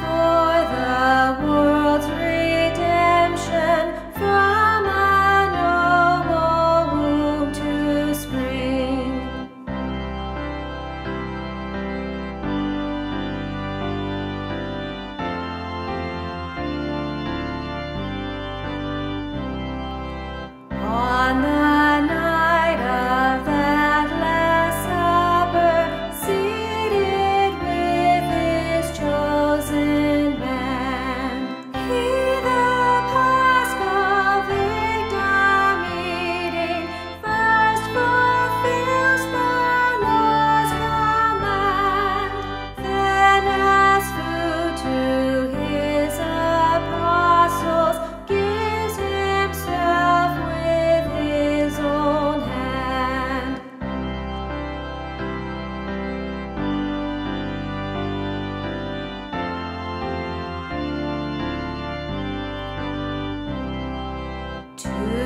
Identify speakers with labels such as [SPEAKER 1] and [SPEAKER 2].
[SPEAKER 1] for the world's 十